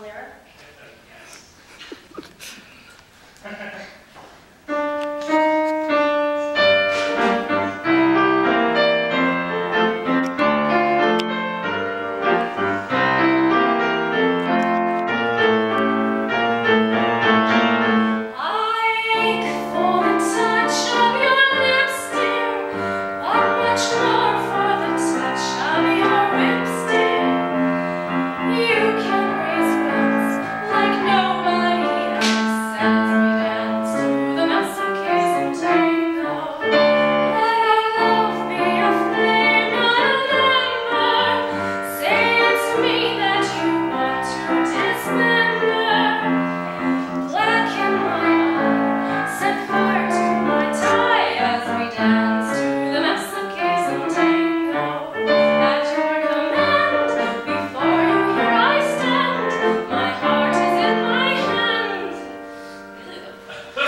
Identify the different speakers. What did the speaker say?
Speaker 1: lyric?